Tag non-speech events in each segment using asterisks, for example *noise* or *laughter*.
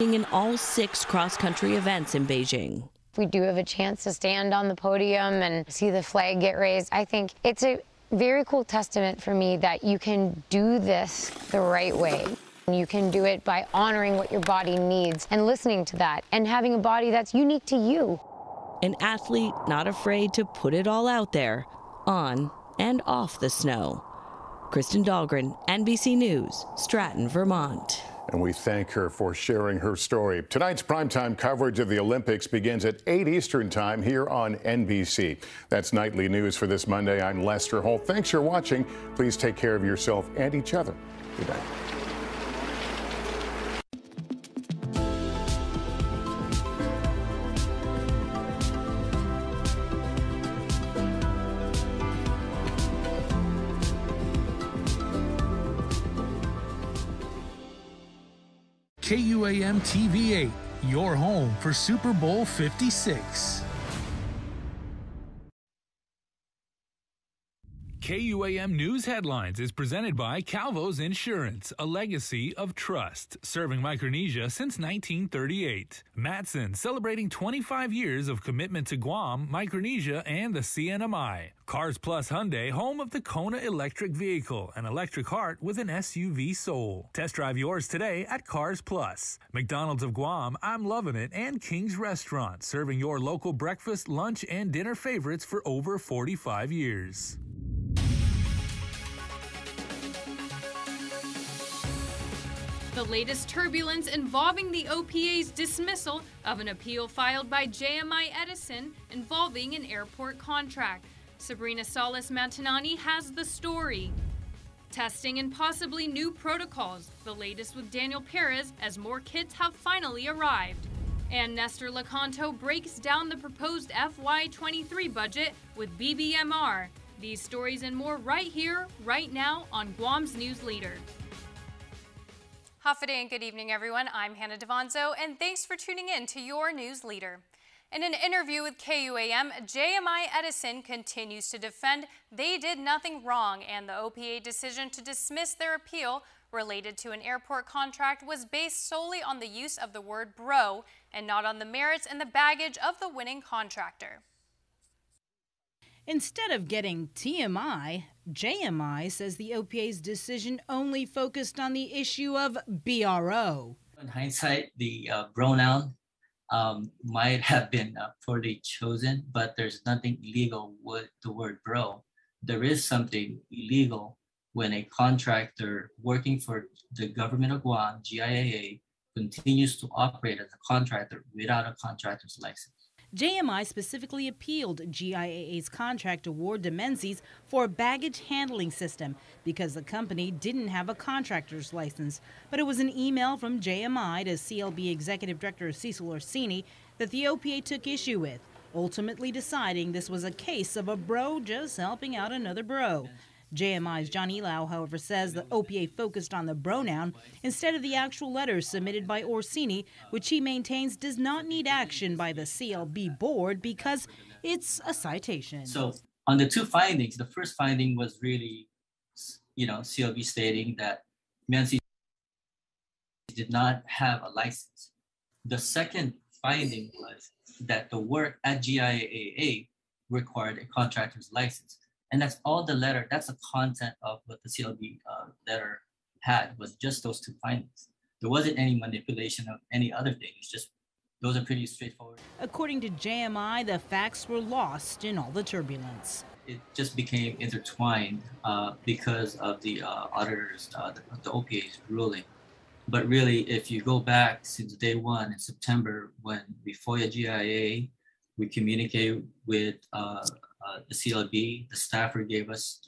in all six cross country events in Beijing. We do have a chance to stand on the podium and see the flag get raised. I think it's a very cool testament for me that you can do this the right way. You can do it by honoring what your body needs and listening to that and having a body that's unique to you. An athlete not afraid to put it all out there on and off the snow. Kristen Dahlgren, NBC News, Stratton, Vermont. And we thank her for sharing her story. Tonight's primetime coverage of the Olympics begins at 8 Eastern Time here on NBC. That's nightly news for this Monday. I'm Lester Holt. Thanks for watching. Please take care of yourself and each other. Good night. KUAM TV 8, your home for Super Bowl 56. KUAM News Headlines is presented by Calvo's Insurance, a legacy of trust, serving Micronesia since 1938. Matson, celebrating 25 years of commitment to Guam, Micronesia, and the CNMI. Cars Plus Hyundai, home of the Kona electric vehicle, an electric heart with an SUV soul. Test drive yours today at Cars Plus. McDonald's of Guam, I'm loving it, and King's Restaurant, serving your local breakfast, lunch, and dinner favorites for over 45 years. The latest turbulence involving the OPA's dismissal of an appeal filed by JMI Edison involving an airport contract. Sabrina Salas Matanane has the story. Testing and possibly new protocols, the latest with Daniel Perez as more kits have finally arrived. And Nestor Licanto breaks down the proposed FY23 budget with BBMR. These stories and more right here, right now on Guam's News Leader. Hafa and good evening, everyone. I'm Hannah Devanzo, and thanks for tuning in to your news leader. In an interview with KUAM, JMI Edison continues to defend they did nothing wrong and the OPA decision to dismiss their appeal related to an airport contract was based solely on the use of the word bro and not on the merits and the baggage of the winning contractor. Instead of getting TMI, JMI says the OPA's decision only focused on the issue of BRO. In hindsight, the uh, pronoun um, might have been uh, poorly chosen, but there's nothing illegal with the word bro. There is something illegal when a contractor working for the government of Guam, GIAA, continues to operate as a contractor without a contractor's license. JMI specifically appealed GIAA's contract award to Menzies for a baggage handling system because the company didn't have a contractor's license. But it was an email from JMI to CLB Executive Director Cecil Orsini that the OPA took issue with, ultimately deciding this was a case of a bro just helping out another bro. JMI's John Elau, however, says the OPA focused on the pronoun instead of the actual letters submitted by Orsini, which he maintains does not need action by the CLB board because it's a citation. So, on the two findings, the first finding was really, you know, CLB stating that Menzies did not have a license. The second finding was that the work at GIAA required a contractor's license. And that's all the letter, that's the content of what the CLB uh, letter had was just those two findings. There wasn't any manipulation of any other thing. It's just those are pretty straightforward. According to JMI, the facts were lost in all the turbulence. It just became intertwined uh, because of the uh, auditors, uh, the, the OPA's ruling. But really, if you go back since day one in September, when we FOIA GIA, we communicate with uh, the CLB, the staffer gave us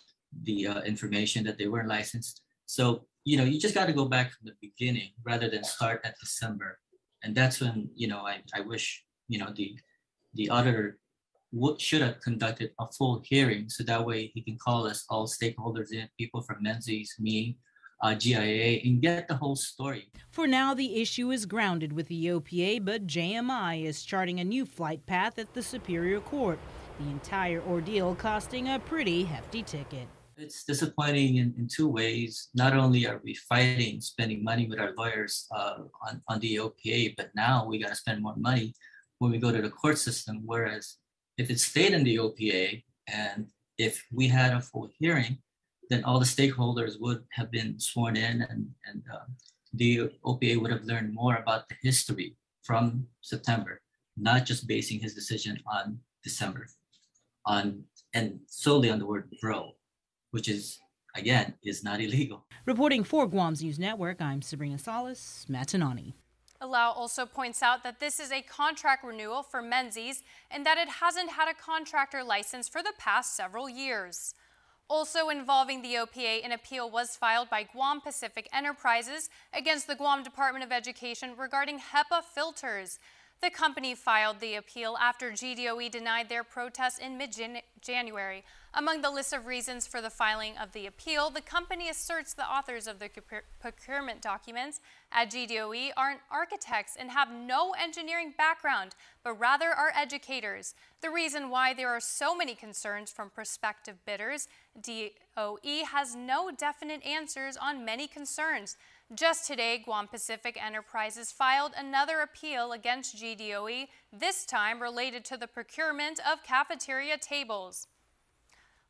the uh, information that they weren't licensed. So, you know, you just got to go back from the beginning rather than start at December. And that's when, you know, I, I wish, you know, the, the auditor would, should have conducted a full hearing so that way he can call us all stakeholders in, people from Menzies, me, uh, GIA, and get the whole story. For now, the issue is grounded with the OPA, but JMI is charting a new flight path at the Superior Court the entire ordeal costing a pretty hefty ticket. It's disappointing in, in two ways. Not only are we fighting, spending money with our lawyers uh, on, on the OPA, but now we got to spend more money when we go to the court system. Whereas if it stayed in the OPA and if we had a full hearing, then all the stakeholders would have been sworn in and, and uh, the OPA would have learned more about the history from September, not just basing his decision on December, on and solely on the word bro, which is again is not illegal. Reporting for Guam's News Network, I'm Sabrina Salas, Matanane. Allow also points out that this is a contract renewal for Menzies and that it hasn't had a contractor license for the past several years. Also involving the OPA, an appeal was filed by Guam Pacific Enterprises against the Guam Department of Education regarding HEPA filters. The company filed the appeal after GDOE denied their protest in mid-January. Among the list of reasons for the filing of the appeal, the company asserts the authors of the procurement documents at GDOE aren't architects and have no engineering background, but rather are educators. The reason why there are so many concerns from prospective bidders, DOE has no definite answers on many concerns. Just today, Guam Pacific Enterprises filed another appeal against GDOE, this time related to the procurement of cafeteria tables.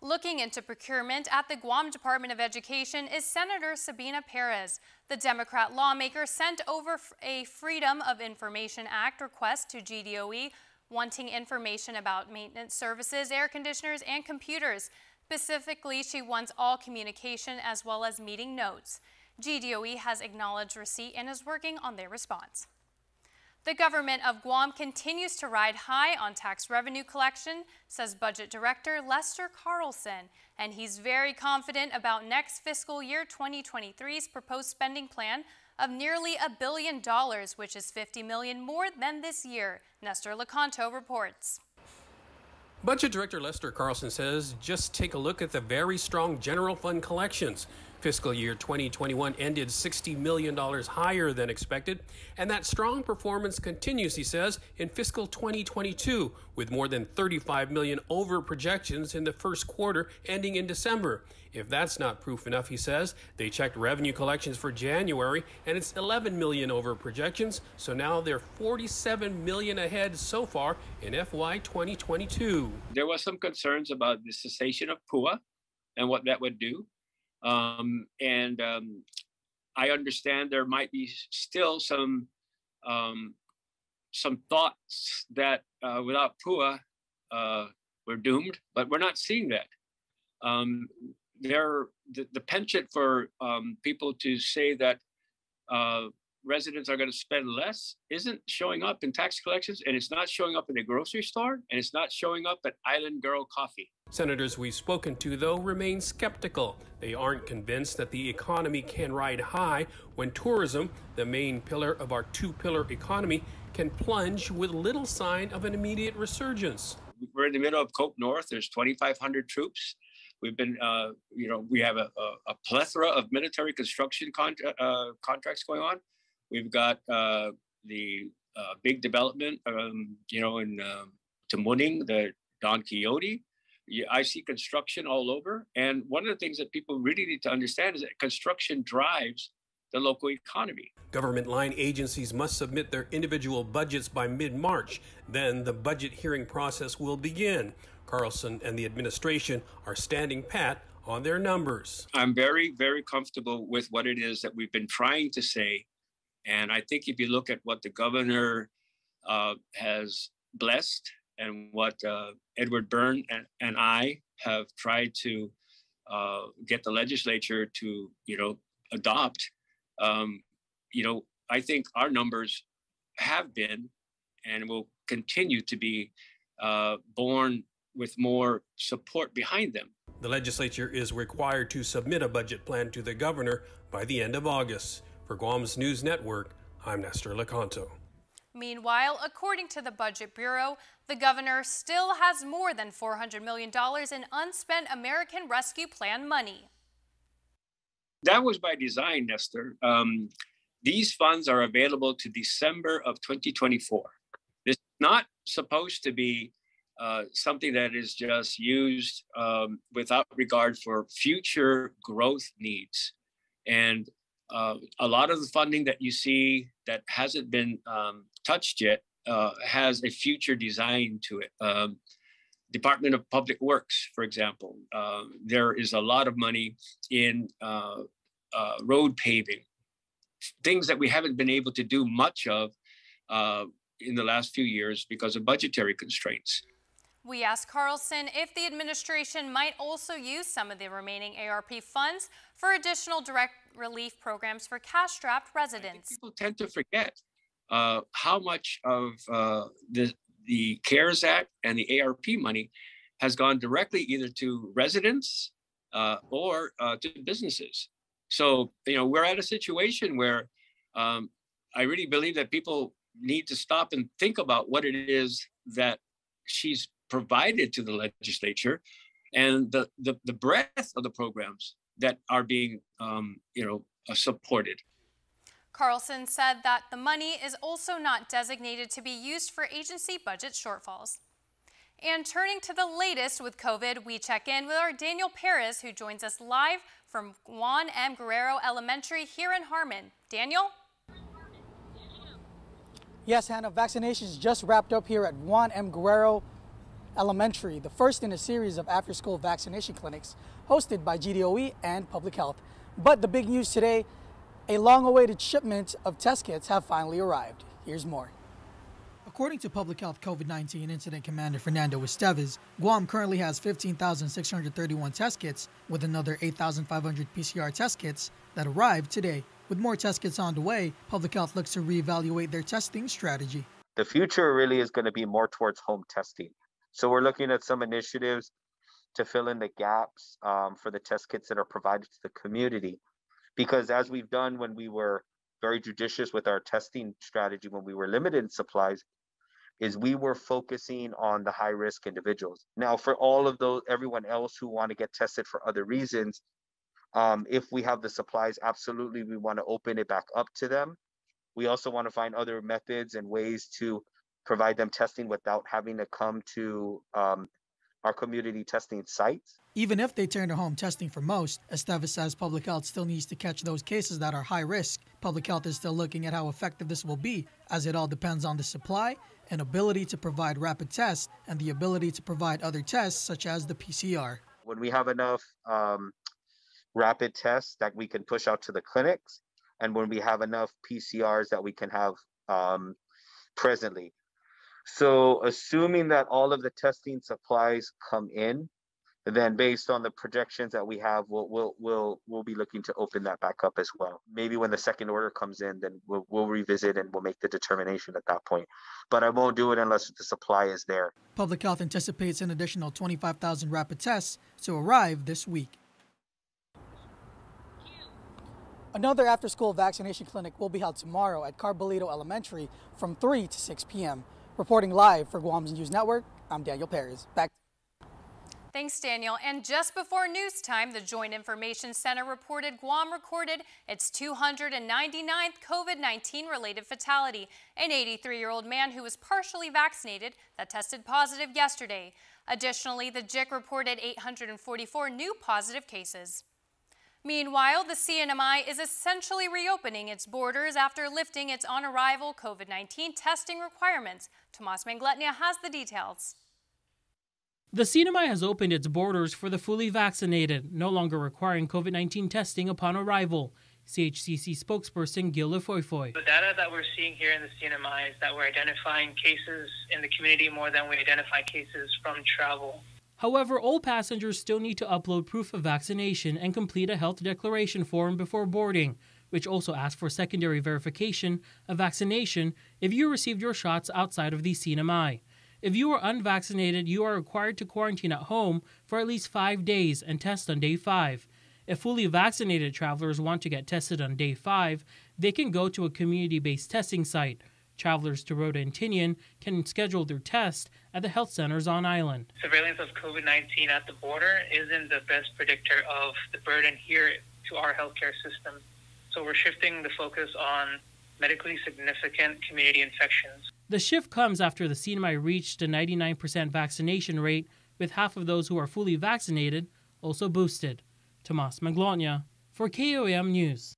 Looking into procurement at the Guam Department of Education is Senator Sabina Perez. The Democrat lawmaker sent over a Freedom of Information Act request to GDOE wanting information about maintenance services, air conditioners, and computers. Specifically, she wants all communication as well as meeting notes. GDOE has acknowledged receipt and is working on their response. The government of Guam continues to ride high on tax revenue collection, says Budget Director Lester Carlson, and he's very confident about next fiscal year 2023's proposed spending plan of nearly a billion dollars, which is 50 million more than this year. Nestor Licanto reports. Budget Director Lester Carlson says just take a look at the very strong general fund collections. Fiscal year 2021 ended $60 million higher than expected, and that strong performance continues, he says, in fiscal 2022, with more than 35 million over projections in the first quarter ending in December. If that's not proof enough, he says, they checked revenue collections for January and it's 11 million over projections, so now they're 47 million ahead so far in FY 2022. There was some concerns about the cessation of PUA and what that would do. Um, and um, I understand there might be still some um, some thoughts that uh, without PUA uh, we're doomed, but we're not seeing that. Um, there, the, the penchant for um, people to say that uh, residents are going to spend less isn't showing up in tax collections, and it's not showing up in the grocery store, and it's not showing up at Island Girl Coffee. Senators we've spoken to, though, remain skeptical. They aren't convinced that the economy can ride high when tourism, the main pillar of our two pillar economy, can plunge with little sign of an immediate resurgence. We're in the middle of Cope North, there's 2,500 troops. We've been, uh, you know, we have a, a, a plethora of military construction con- uh, contracts going on. We've got uh, the uh, big development, um, you know, in um, Tamuning, the Don Quijote. I see construction all over. And one of the things that people really need to understand is that construction drives the local economy. Government line agencies must submit their individual budgets by mid March. Then the budget hearing process will begin. Carlson and the administration are standing pat on their numbers. I'm very, very comfortable with what it is that we've been trying to say and I think if you look at what the governor uh, has blessed and what uh, Edward Birn and, and, I have tried to uh, get the legislature to, you know, adopt, um, you know, I think our numbers have been and will continue to be uh, born with more support behind them. The legislature is required to submit a budget plan to the governor by the end of August. For Guam's News Network, I'm Nestor Licanto. Meanwhile, according to the Budget Bureau, the governor still has more than $400 million in unspent American Rescue Plan money. That was by design, Nestor. Um, these funds are available to December of 2024. This is not supposed to be uh, something that is just used um, without regard for future growth needs. And uh, a lot of the funding that you see that hasn't been um, touched yet uh, has a future design to it. Um, Department of Public Works, for example, uh, there is a lot of money in uh, uh, road paving, things that we haven't been able to do much of uh, in the last few years because of budgetary constraints. We asked Carlson if the administration might also use some of the remaining ARP funds for additional direct relief programs for cash-strapped residents. People tend to forget uh, how much of uh, the, the CARES Act and the ARP money has gone directly either to residents uh, or uh, to businesses. So, you know, we're at a situation where um, I really believe that people need to stop and think about what it is that she's provided to the legislature and the, the, the breadth of the programs that are being, um, you know, uh, supported. Carlson said that the money is also not designated to be used for agency budget shortfalls. And turning to the latest with COVID, we check in with our Daniel Perez, who joins us live from Juan M. Guerrero Elementary here in Harmon. Daniel? Yes, Hannah, vaccinations just wrapped up here at Juan M. Guerrero Elementary, the first in a series of after school vaccination clinics hosted by GDOE and Public Health. But the big news today a long awaited shipment of test kits have finally arrived. Here's more. According to Public Health COVID 19 Incident Commander Fernando Esteves, Guam currently has 15,631 test kits, with another 8,500 PCR test kits that arrived today. With more test kits on the way, Public Health looks to reevaluate their testing strategy. The future really is going to be more towards home testing. So we're looking at some initiatives to fill in the gaps um, for the test kits that are provided to the community. Because as we've done when we were very judicious with our testing strategy when we were limited in supplies is we were focusing on the high risk individuals. Now for all of those everyone else who want to get tested for other reasons um, if we have the supplies absolutely we want to open it back up to them. We also want to find other methods and ways to provide them testing without having to come to um, our community testing sites. Even if they turn to home testing for most, Esteves says public health still needs to catch those cases that are high risk. Public health is still looking at how effective this will be, as it all depends on the supply and ability to provide rapid tests and the ability to provide other tests such as the PCR. When we have enough um, rapid tests that we can push out to the clinics, and when we have enough PCRs that we can have um, presently. So assuming that all of the testing supplies come in, then based on the projections that we have, we'll we'll we'll we'll be looking to open that back up as well. Maybe when the second order comes in, then we'll we'll revisit and we'll make the determination at that point. But I won't do it unless the supply is there. Public Health anticipates an additional 25,000 rapid tests to arrive this week. Another after-school vaccination clinic will be held tomorrow at Carbullido Elementary from 3 to 6 p.m. Reporting live for Guam's News Network, I'm Daniel Perez. Back. Thanks, Daniel. And just before news time, the Joint Information Center reported Guam recorded its 299th COVID-19 related fatality, an 83-year-old man who was partially vaccinated that tested positive yesterday. Additionally, the JIC reported 844 new positive cases. Meanwhile, the CNMI is essentially reopening its borders after lifting its on-arrival COVID-19 testing requirements. Tomas Manglona has the details. The CNMI has opened its borders for the fully vaccinated, no longer requiring COVID 19 testing upon arrival. CHCC spokesperson Gil Lifoifoi. The data that we're seeing here in the CNMI is that we're identifying cases in the community more than we identify cases from travel. However, all passengers still need to upload proof of vaccination and complete a health declaration form before boarding, which also asks for secondary verification of vaccination if you received your shots outside of the CNMI. If you are unvaccinated, you are required to quarantine at home for at least five days and test on day five. If fully vaccinated travelers want to get tested on day five, they can go to a community based testing site. Travelers to Rota and Tinian can schedule their test at the health centers on island. Surveillance of COVID 19 at the border isn't the best predictor of the burden here to our healthcare system. So we're shifting the focus on medically significant community infections. The shift comes after the CNMI reached a 99% vaccination rate, with half of those who are fully vaccinated also boosted. Tomas Manglona for KUAM News.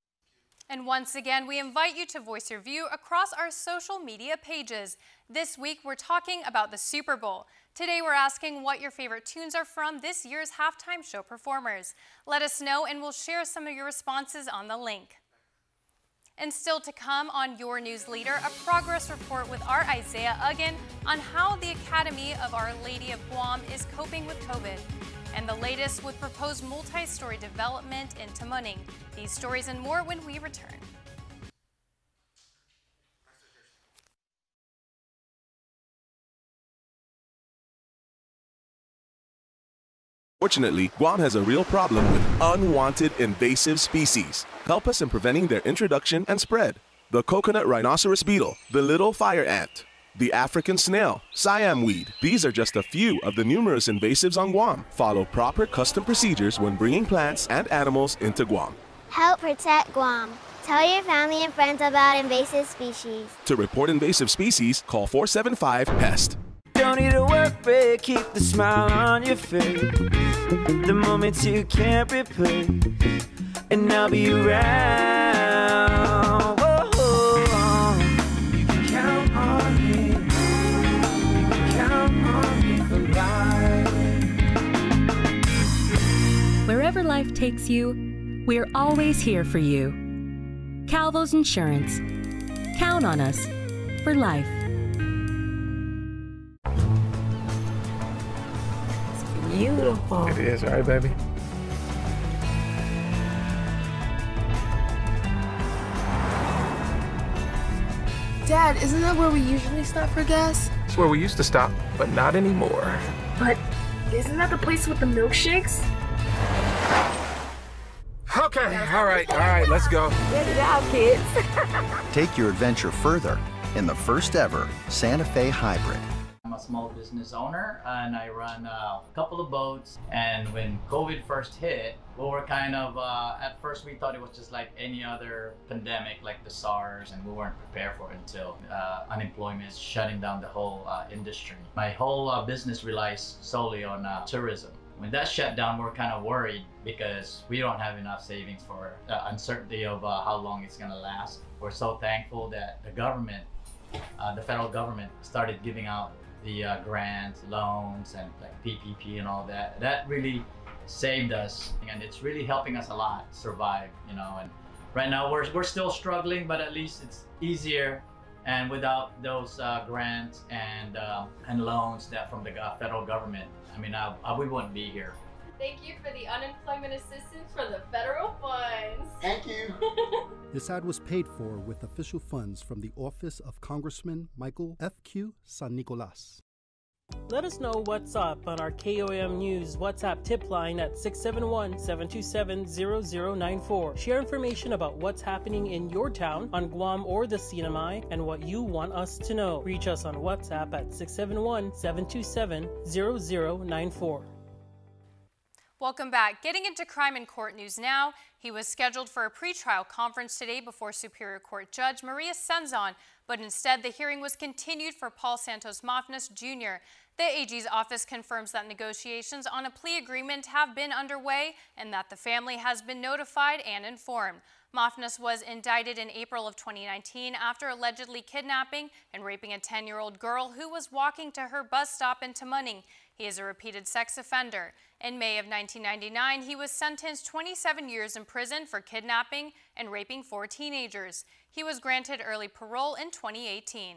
And once again, we invite you to voice your view across our social media pages. This week, we're talking about the Super Bowl. Today, we're asking what your favorite tunes are from this year's halftime show performers. Let us know, and we'll share some of your responses on the link. And still to come on Your News Leader, a progress report with our Isaiah Uggan on how the Academy of Our Lady of Guam is coping with COVID and the latest with proposed multi-story development in Tamuning. These stories and more when we return. Fortunately, Guam has a real problem with unwanted invasive species. Help us in preventing their introduction and spread. The coconut rhinoceros beetle, the little fire ant, the African snail, Siam weed. These are just a few of the numerous invasives on Guam. Follow proper custom procedures when bringing plants and animals into Guam. Help protect Guam. Tell your family and friends about invasive species. To report invasive species, call 475 PEST. Don't need a work break, keep the smile on your face. The moments you can't replace, and I'll be around. Life takes you, we're always here for you. Calvo's Insurance. Count on us for life. It's beautiful. It is, right, baby? Dad, isn't that where we usually stop for gas? It's where we used to stop, but not anymore. But isn't that the place with the milkshakes? Okay, all right, all right, let's go. Get it out, kids. *laughs* Take your adventure further in the first ever Santa Fe Hybrid. I'm a small business owner and I run a couple of boats. And when COVID first hit, we were kind of, uh, at first we thought it was just like any other pandemic, like the SARS, and we weren't prepared for it until uh, unemployment is shutting down the whole uh, industry. My whole uh, business relies solely on uh, tourism. When that shut down, we're kind of worried because we don't have enough savings for the uncertainty of uh, how long it's going to last. We're so thankful that the government, uh, the federal government, started giving out the uh, grants, loans, and like PPP and all that. That really saved us, and it's really helping us a lot survive. You know, and right now we're we're still struggling, but at least it's easier. And without those uh, grants and uh, and loans that from the federal government, I mean, I, I, we wouldn't be here. Thank you for the unemployment assistance from the federal funds. Thank you. *laughs* this ad was paid for with official funds from the office of Congressman Michael F.Q. San Nicolas. Let us know what's up on our KUAM News WhatsApp tip line at 671 727 0094. Share information about what's happening in your town on Guam or the CNMI and what you want us to know. Reach us on WhatsApp at 671 727 0094. Welcome back. Getting into crime and court news now. He was scheduled for a pretrial conference today before Superior Court Judge Maria Cenzon, but instead the hearing was continued for Paul Santos Mafnas Jr. The AG's office confirms that negotiations on a plea agreement have been underway and that the family has been notified and informed. Mafnas was indicted in April of 2019 after allegedly kidnapping and raping a 10-year-old girl who was walking to her bus stop in Tamuning. He is a repeated sex offender. In May of 1999, he was sentenced 27 years in prison for kidnapping and raping four teenagers. He was granted early parole in 2018.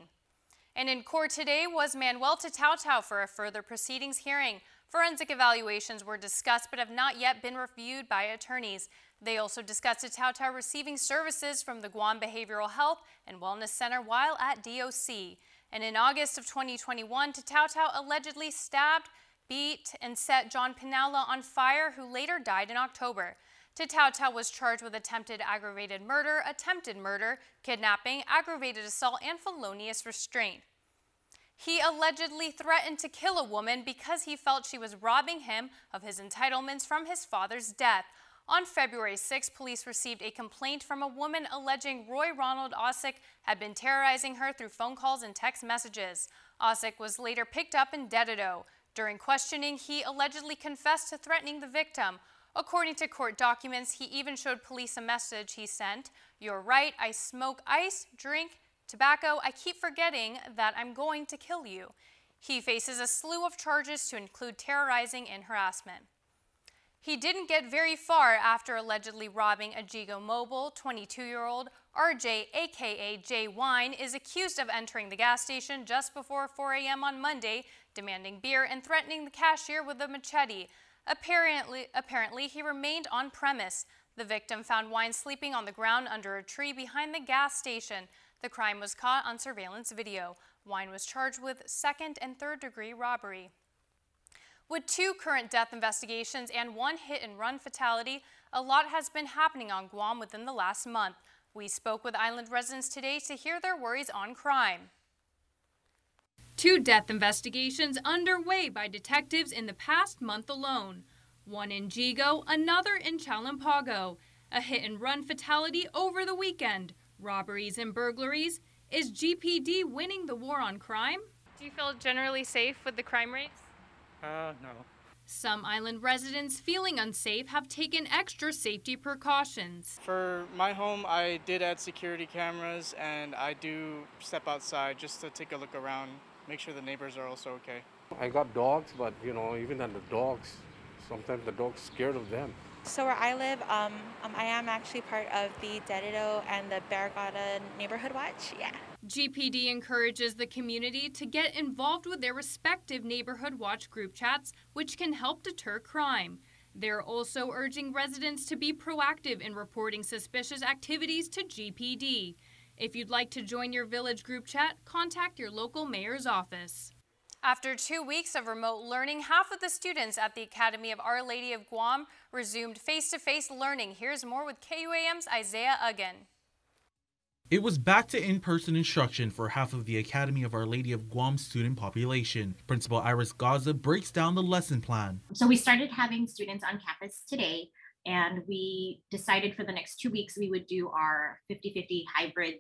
And in court today was Manuel Tatautau for a further proceedings hearing. Forensic evaluations were discussed but have not yet been reviewed by attorneys. They also discussed Tatautau receiving services from the Guam Behavioral Health and Wellness Center while at DOC. And in August of 2021, Tatautau allegedly stabbed, beat, and set John Pinalla on fire, who later died in October. Tatautau was charged with attempted aggravated murder, attempted murder, kidnapping, aggravated assault, and felonious restraint. He allegedly threatened to kill a woman because he felt she was robbing him of his entitlements from his father's death. On February 6, police received a complaint from a woman alleging Roy Ronald Osick had been terrorizing her through phone calls and text messages. Osick was later picked up in Dededo. During questioning, he allegedly confessed to threatening the victim. According to court documents, he even showed police a message he sent You're right, I smoke ice, drink, tobacco. I keep forgetting that I'm going to kill you. He faces a slew of charges to include terrorizing and harassment. He didn't get very far after allegedly robbing a Yigo Mobile. 22 year old RJ, aka Jay Wine, is accused of entering the gas station just before 4 a.m. on Monday, demanding beer and threatening the cashier with a machete. Apparently, apparently, he remained on premise. The victim found Wine sleeping on the ground under a tree behind the gas station. The crime was caught on surveillance video. Wine was charged with second and third degree robbery. With two current death investigations and one hit and run fatality, a lot has been happening on Guam within the last month. We spoke with island residents today to hear their worries on crime. Two death investigations underway by detectives in the past month alone. One in Yigo, another in Chalan Pago. A hit and run fatality over the weekend. Robberies and burglaries. Is GPD winning the war on crime? Do you feel generally safe with the crime rates? Uh, no. Some island residents feeling unsafe have taken extra safety precautions. For my home, I did add security cameras and I do step outside just to take a look around, make sure the neighbors are also okay. I got dogs, but you know, even then the dogs, sometimes the dog's scared of them. So where I live, um, um, I am actually part of the Dededo and the Barrigada Neighborhood Watch. Yeah. GPD encourages the community to get involved with their respective neighborhood watch group chats, which can help deter crime. They're also urging residents to be proactive in reporting suspicious activities to GPD. If you'd like to join your village group chat, contact your local mayor's office. After two weeks of remote learning, half of the students at the Academy of Our Lady of Guam resumed face-to-face -face learning. Here's more with KUAM's Isaiah Uggan. It was back to in person instruction for half of the Academy of Our Lady of Guam student population. Principal Iris Gaza breaks down the lesson plan. So, we started having students on campus today, and we decided for the next two weeks we would do our 50 50 hybrid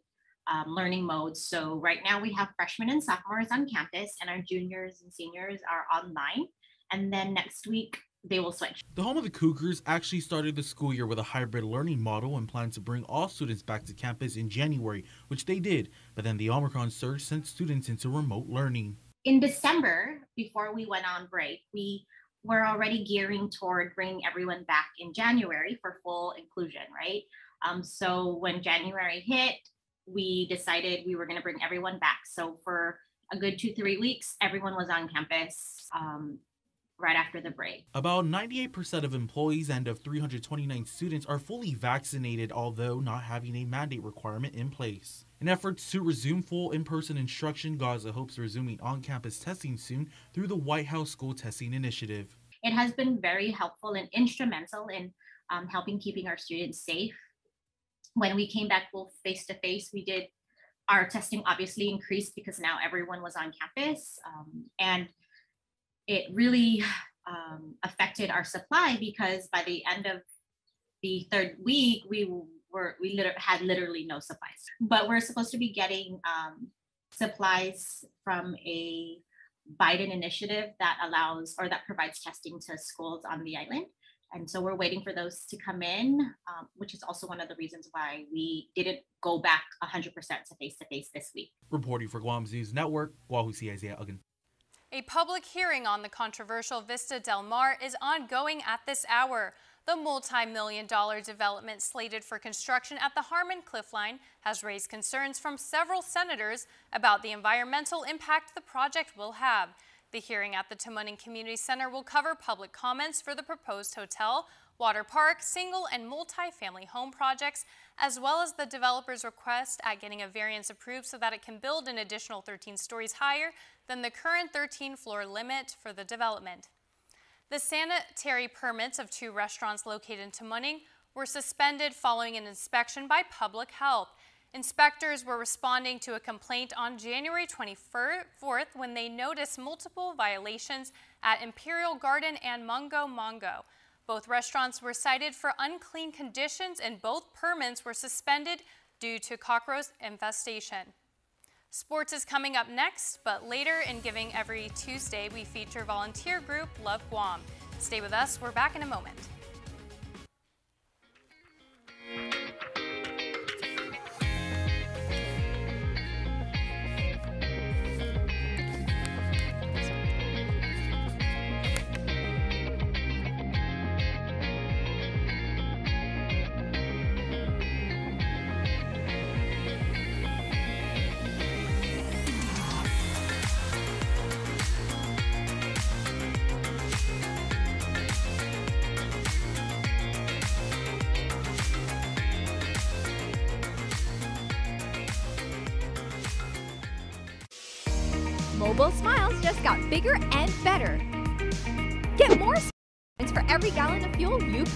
um, learning modes. So, right now we have freshmen and sophomores on campus, and our juniors and seniors are online. And then next week, they will switch. The home of the Cougars actually started the school year with a hybrid learning model and planned to bring all students back to campus in January, which they did. But then the Omicron surge sent students into remote learning. In December, before we went on break, we were already gearing toward bringing everyone back in January for full inclusion, right? Um, so when January hit, we decided we were going to bring everyone back. So for a good two, three weeks, everyone was on campus. Um, right after the break. About 98% of employees and of 329 students are fully vaccinated, although not having a mandate requirement in place. In efforts to resume full in person instruction, Gaza hopes resuming on campus testing soon through the White House School Testing Initiative. It has been very helpful and instrumental in um, helping keeping our students safe. When we came back both face to face, we did our testing obviously increased because now everyone was on campus. Um, and it really um, affected our supply because by the end of the third week, we were we liter- had literally no supplies. But we're supposed to be getting um, supplies from a Biden initiative that allows or that provides testing to schools on the island. And so we're waiting for those to come in, um, which is also one of the reasons why we didn't go back 100% to face to face this week. Reporting for Guam's News Network, Wahusi Isaiah Uggan. A public hearing on the controversial Vista Del Mar is ongoing at this hour. The multi-million dollar development slated for construction at the Harmon Cliff Line has raised concerns from several senators about the environmental impact the project will have. The hearing at the Tamuning Community Center will cover public comments for the proposed hotel, water park, single and multi-family home projects, as well as the developer's request at getting a variance approved so that it can build an additional 13 stories higher than the current 13 floor limit for the development. The sanitary permits of two restaurants located in Tamuning were suspended following an inspection by public health. Inspectors were responding to a complaint on January 24th when they noticed multiple violations at Imperial Garden and Mungo Mongo. Both restaurants were cited for unclean conditions and both permits were suspended due to cockroach infestation. Sports is coming up next, but later in Giving Every Tuesday, we feature volunteer group Love Guam. Stay with us, we're back in a moment.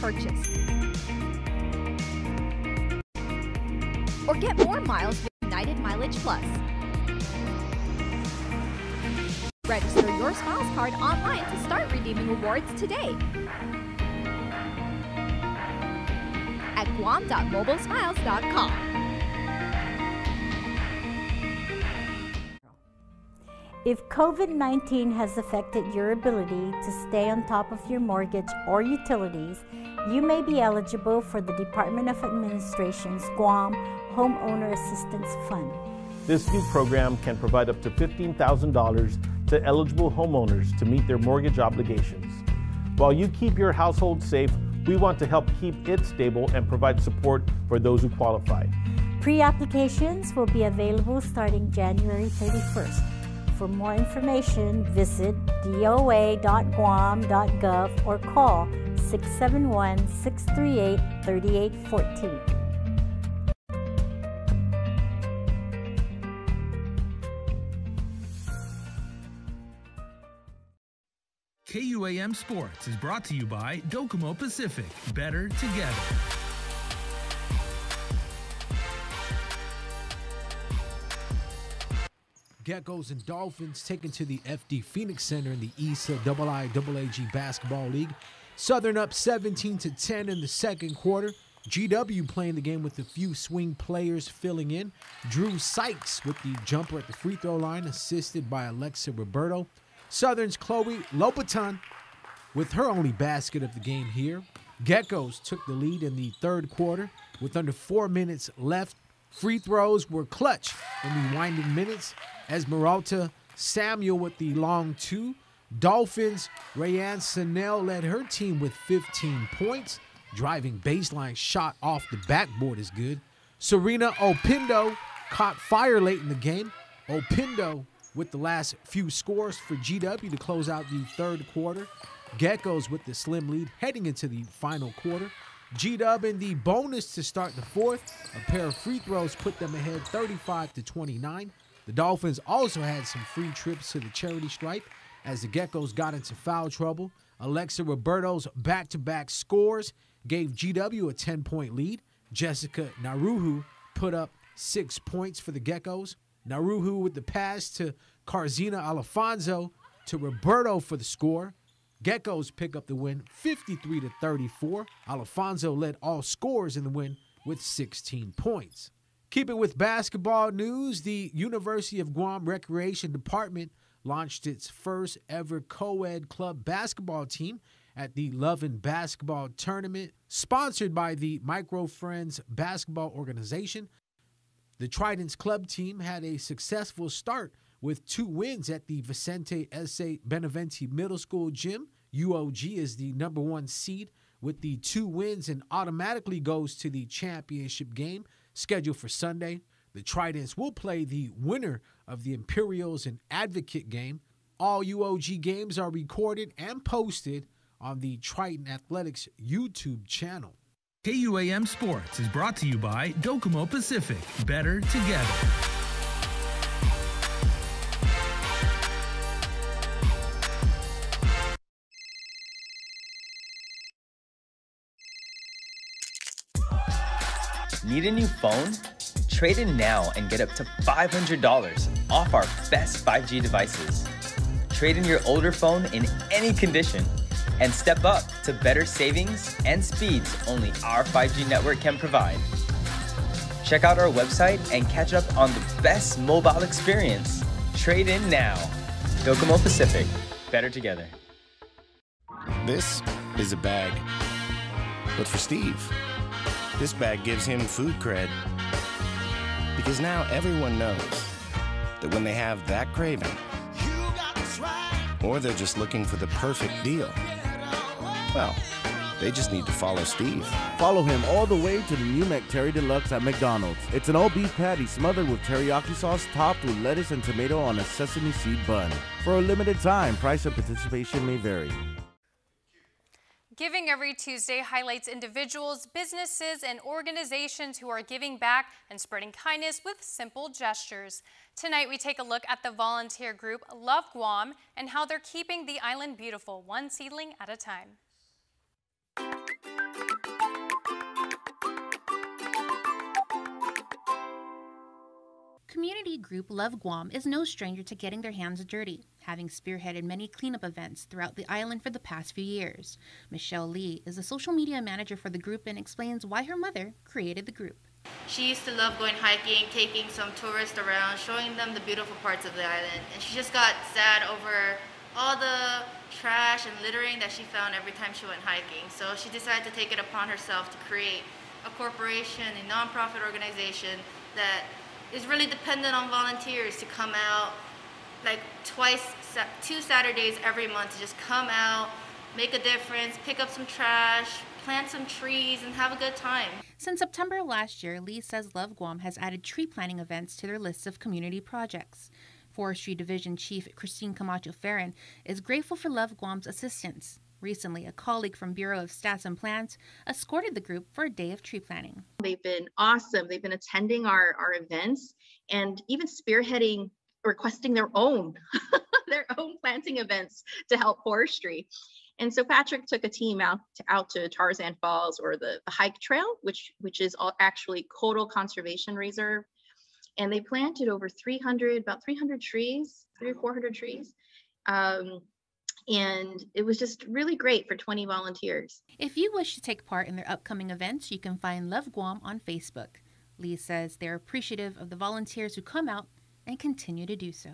Purchase. Or get more miles with United Mileage Plus. Register your Smiles card online to start redeeming rewards today. At guam.mobilesmiles.com. If COVID 19 has affected your ability to stay on top of your mortgage or utilities, you may be eligible for the Department of Administration's Guam Homeowner Assistance Fund. This new program can provide up to $15,000 to eligible homeowners to meet their mortgage obligations. While you keep your household safe, we want to help keep it stable and provide support for those who qualify. Pre applications will be available starting January 31st. For more information, visit doa.guam.gov or call 671 638 3814. KUAM Sports is brought to you by Docomo Pacific. Better together. Geckos and Dolphins taken to the FD Phoenix Center in the ESA uh, IIAAG Basketball League. Southern up 17 to 10 in the second quarter. GW playing the game with a few swing players filling in. Drew Sykes with the jumper at the free throw line, assisted by Alexa Roberto. Southern's Chloe Lopaton with her only basket of the game here. Geckos took the lead in the third quarter with under four minutes left. Free throws were clutch in the winding minutes. Esmeralda Samuel with the long two. Dolphins, Rayanne Sanel led her team with 15 points. Driving baseline shot off the backboard is good. Serena Opindo caught fire late in the game. Opindo with the last few scores for GW to close out the third quarter. Geckos with the slim lead heading into the final quarter. gw in the bonus to start the fourth. A pair of free throws put them ahead 35 to 29. The Dolphins also had some free trips to the charity stripe as the Geckos got into foul trouble. Alexa Roberto's back-to-back scores gave GW a 10-point lead. Jessica Naruhu put up six points for the Geckos. Naruhu with the pass to Carzina Alfonso to Roberto for the score. Geckos pick up the win 53 to 34. Alfonso led all scorers in the win with 16 points. Keeping with basketball news, the University of Guam Recreation Department launched its first ever co ed club basketball team at the Love and Basketball Tournament, sponsored by the Micro Friends Basketball Organization. The Tritons club team had a successful start with two wins at the Vicente S.A. Benavente Middle School gym. UOG is the number one seed with the two wins and automatically goes to the championship game scheduled for Sunday. The Tritons will play the winner of the Imperials and Advocate game. All UOG games are recorded and posted on the Triton Athletics YouTube channel. KUAM Sports is brought to you by Docomo Pacific. Better together. Need a new phone? Trade in now and get up to $500 off our best 5G devices. Trade in your older phone in any condition. and step up to better savings and speeds only our 5G network can provide. Check out our website and catch up on the best mobile experience. Trade in now. Docomo Pacific. Better together. This is a bag. But for Steve, this bag gives him food cred. Because now everyone knows that when they have that craving, or they're just looking for the perfect deal, well, they just need to follow Steve. Follow him all the way to the new McTeri Deluxe at McDonald's. It's an all beef patty smothered with teriyaki sauce topped with lettuce and tomato on a sesame seed bun. For a limited time, price and participation may vary. Giving Every Tuesday highlights individuals, businesses, and organizations who are giving back and spreading kindness with simple gestures. Tonight, we take a look at the volunteer group Love Guam and how they're keeping the island beautiful, one seedling at a time. Community group Love Guam is no stranger to getting their hands dirty, having spearheaded many cleanup events throughout the island for the past few years. Michelle Lee is the social media manager for the group and explains why her mother created the group. She used to love going hiking, taking some tourists around, showing them the beautiful parts of the island. And she just got sad over all the trash and littering that she found every time she went hiking. So she decided to take it upon herself to create a corporation, a nonprofit organization that is really dependent on volunteers to come out like twice, two Saturdays every month to just come out, make a difference, pick up some trash, plant some trees, and have a good time. Since September last year, Lee says Love Guam has added tree planting events to their list of community projects. Forestry Division Chief Christine Camacho Fejeran is grateful for Love Guam's assistance. Recently, a colleague from Bureau of Stats and Plans escorted the group for a day of tree planting. They've been awesome. They've been attending our, our events and even spearheading, requesting their own, *laughs* their own planting events to help forestry. And so Patrick took a team out to, out to Tarzan Falls or the, the hike trail, which which is all actually Cotal Conservation Reserve, and they planted over 300, about 300 trees, three or 400 trees. Um, and it was just really great for 20 volunteers. If you wish to take part in their upcoming events, you can find Love Guam on Facebook. Lee says they're appreciative of the volunteers who come out and continue to do so.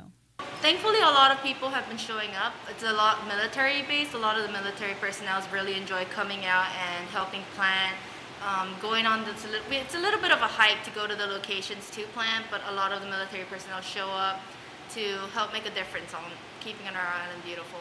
Thankfully, a lot of people have been showing up. It's a lot military based. A lot of the military personnel really enjoy coming out and helping plant. Um, going on, this, it's a little bit of a hike to go to the locations to plant, but a lot of the military personnel show up to help make a difference on keeping our island beautiful.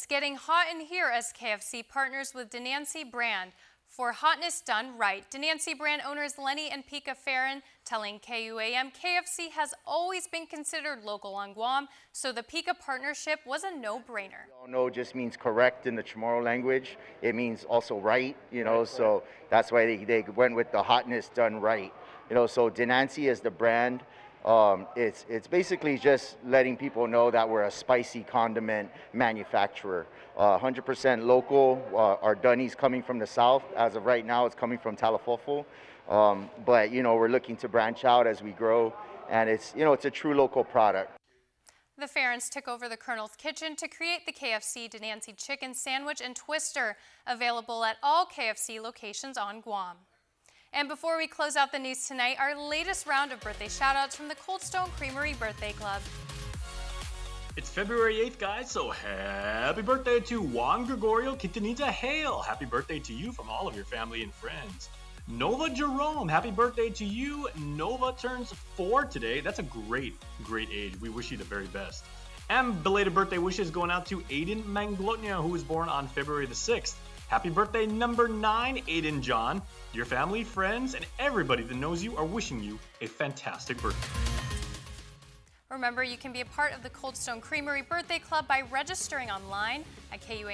It's getting hot in here as KFC partners with Dinanche Brand for hotness done right. Dinanche Brand owners Lenny and Pika Farron telling KUAM KFC has always been considered local on Guam, so the Pika partnership was a no-brainer. No just means correct in the Chamorro language. It means also right, you know, so that's why they, they went with the hotness done right. You know, so Dinanche is the brand. Um, it's, it's basically just letting people know that we're a spicy condiment manufacturer. 100% uh, local. Uh, our Dunny's coming from the south. As of right now, it's coming from Talofofo. Um, but, you know, we're looking to branch out as we grow. And it's, you know, it's a true local product. The Farrens took over the Colonel's Kitchen to create the KFC Dinanche Chicken Sandwich and Twister, available at all KFC locations on Guam. And before we close out the news tonight, our latest round of birthday shoutouts from the Cold Stone Creamery Birthday Club. It's February 8th, guys, so happy birthday to Juan Gregorio Quintanilla Hale. Happy birthday to you from all of your family and friends. Nova Jerome, happy birthday to you. Nova turns four today. That's a great, great age. We wish you the very best. And belated birthday wishes going out to Aiden Manglona, who was born on February the 6th. Happy birthday number nine, Aiden John. Your family, friends, and everybody that knows you are wishing you a fantastic birthday. Remember, you can be a part of the Cold Stone Creamery Birthday Club by registering online at KUA.